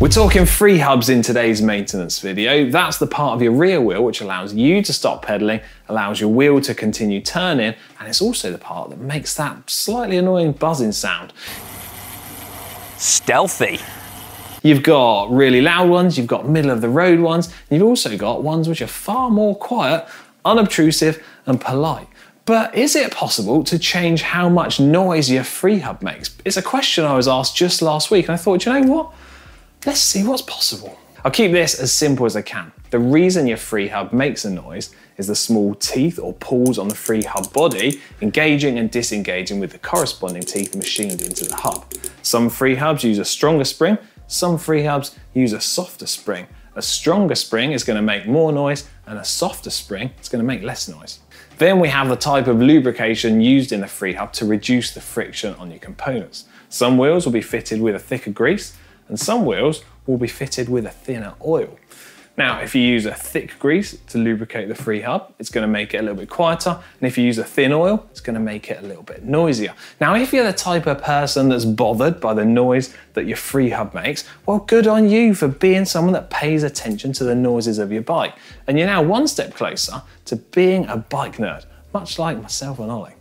We're talking free hubs in today's maintenance video. That's the part of your rear wheel which allows you to stop pedaling, allows your wheel to continue turning, and it's also the part that makes that slightly annoying buzzing sound. Stealthy. You've got really loud ones, you've got middle of the road ones, you've also got ones which are far more quiet, unobtrusive, and polite. But is it possible to change how much noise your free hub makes? It's a question I was asked just last week, and I thought, you know what? Let's see what's possible. I'll keep this as simple as I can. The reason your free hub makes a noise is the small teeth or pawls on the free hub body engaging and disengaging with the corresponding teeth machined into the hub. Some free hubs use a stronger spring, some free hubs use a softer spring. A stronger spring is going to make more noise and a softer spring is going to make less noise. Then we have the type of lubrication used in the free hub to reduce the friction on your components. Some wheels will be fitted with a thicker grease and some wheels will be fitted with a thinner oil. Now, if you use a thick grease to lubricate the free hub, it's gonna make it a little bit quieter. And if you use a thin oil, it's gonna make it a little bit noisier. Now, if you're the type of person that's bothered by the noise that your free hub makes, well, good on you for being someone that pays attention to the noises of your bike. And you're now one step closer to being a bike nerd, much like myself and Ollie.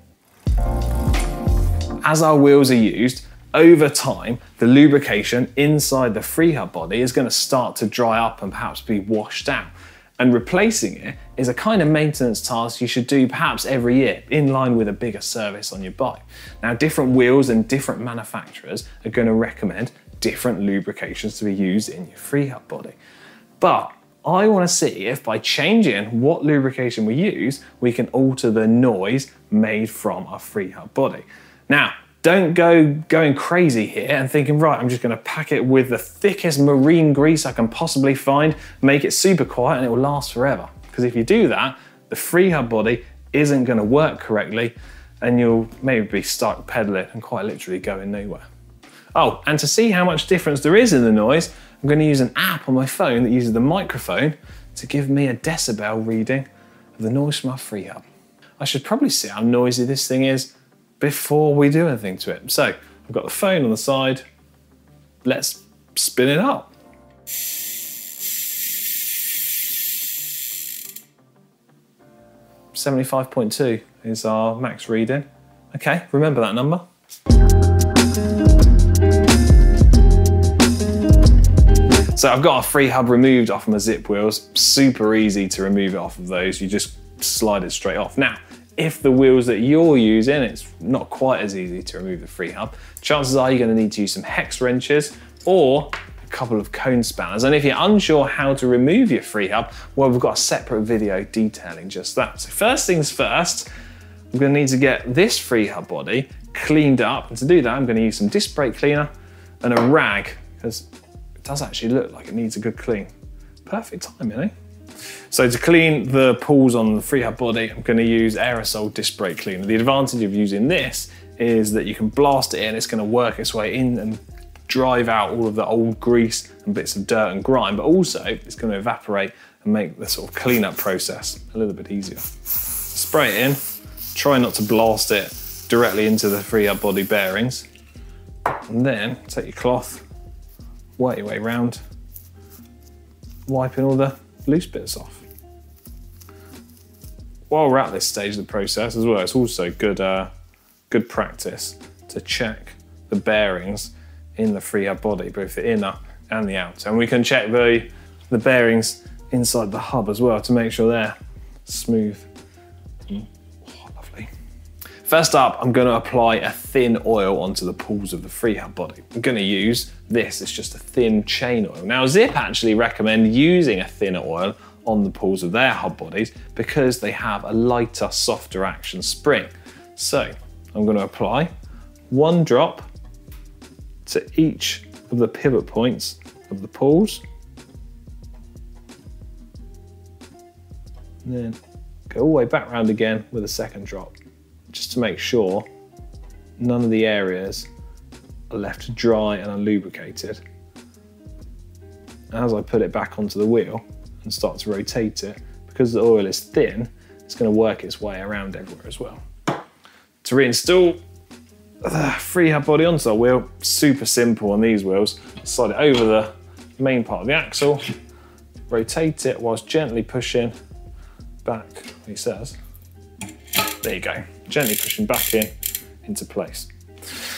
As our wheels are used, over time, the lubrication inside the free hub body is going to start to dry up and perhaps be washed out. And replacing it is a kind of maintenance task you should do perhaps every year, in line with a bigger service on your bike. Now, different wheels and different manufacturers are going to recommend different lubrications to be used in your free hub body. But I want to see if by changing what lubrication we use, we can alter the noise made from our free hub body. Now, don't go going crazy here and thinking, right, I'm just going to pack it with the thickest marine grease I can possibly find, make it super quiet, and it will last forever. Because if you do that, the free hub body isn't going to work correctly, and you'll maybe be stuck pedaling and quite literally going nowhere. Oh, and to see how much difference there is in the noise, I'm going to use an app on my phone that uses the microphone to give me a decibel reading of the noise from our free hub. I should probably see how noisy this thing is before we do anything to it. So I've got the phone on the side. Let's spin it up. Seventy-five point two is our max reading. Okay, remember that number. So I've got a free hub removed off my Zipp wheels. Super easy to remove it off of those. You just slide it straight off. Now, if the wheels that you're using, it's not quite as easy to remove the free hub, chances are you're gonna to need to use some hex wrenches or a couple of cone spanners. And if you're unsure how to remove your free hub, well, we've got a separate video detailing just that. So first things first, I'm gonna need to get this free hub body cleaned up. And to do that, I'm gonna use some disc brake cleaner and a rag, because it does actually look like it needs a good clean. Perfect timing, eh? So to clean the pawls on the freehub body, I'm gonna use aerosol disc brake cleaner. The advantage of using this is that you can blast it in, it's gonna work its way in and drive out all of the old grease and bits of dirt and grime, but also it's gonna evaporate and make the sort of cleanup process a little bit easier. Spray it in, try not to blast it directly into the freehub body bearings, and then take your cloth, work your way around, wiping all the loose bits off. While we're at this stage of the process as well, it's also good, uh, good practice to check the bearings in the free hub body, both the inner and the outer. And we can check the, the bearings inside the hub as well to make sure they're smooth. Lovely. First up, I'm going to apply a thin oil onto the pawls of the free hub body. I'm going to use this, it's just a thin chain oil. Now Zipp actually recommend using a thinner oil on the pawls of their hub bodies because they have a lighter, softer action spring. So I'm going to apply one drop to each of the pivot points of the pawls. And then go all the way back round again with a second drop, to make sure none of the areas are left dry and unlubricated. As I put it back onto the wheel and start to rotate it, because the oil is thin, it's going to work its way around everywhere as well. To reinstall the free hub body onto the wheel, super simple on these wheels. Slide it over the the main part of the axle, rotate it whilst gently pushing back, he says. There you go, gently pushing back in into place.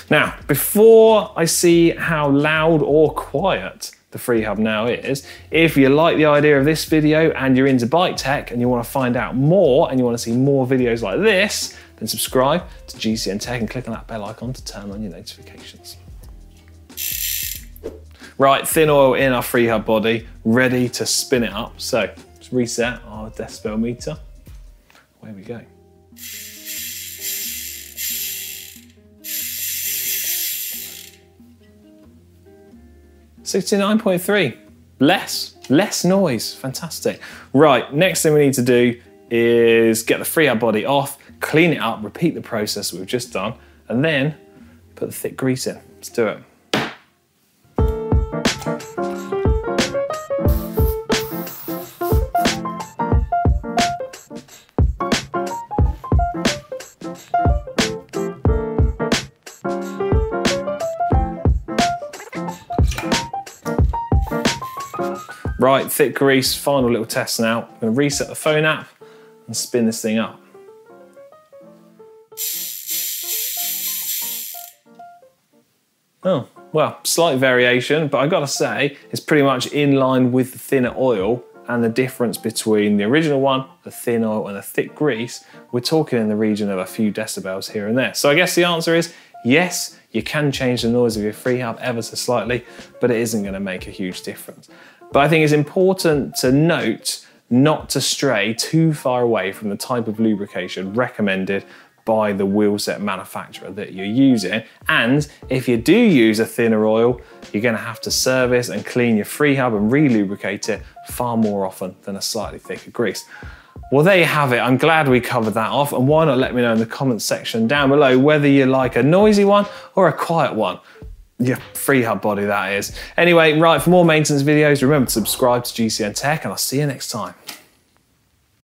Now, before I see how loud or quiet the FreeHub now is, if you like the idea of this video and you're into bike tech and you want to find out more and you want to see more videos like this, then subscribe to GCN Tech and click on that bell icon to turn on your notifications. Right, thin oil in our FreeHub body, ready to spin it up. So let's reset our decibel meter. Away we go. 69.3. Less, less noise. Fantastic. Right, next thing we need to do is get the FreeHub body off, clean it up, repeat the process we've just done, and then put the thick grease in. Let's do it. Right, thick grease, final little test now. I'm gonna reset the phone app and spin this thing up. Oh, well, slight variation, but I gotta say, it's pretty much in line with the thinner oil and the difference between the original one, the thin oil and the thick grease, we're talking in the region of a few decibels here and there. So I guess the answer is yes, you can change the noise of your FreeHub ever so slightly, but it isn't gonna make a huge difference. But I think it's important to note not to stray too far away from the type of lubrication recommended by the wheelset manufacturer that you're using. And if you do use a thinner oil, you're gonna have to service and clean your FreeHub and re-lubricate it far more often than a slightly thicker grease. Well, there you have it. I'm glad we covered that off. And why not let me know in the comments section down below whether you like a noisy one or a quiet one your FreeHub body that is. Anyway, right, for more maintenance videos, remember to subscribe to GCN Tech and I'll see you next time.